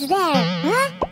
is there? Huh?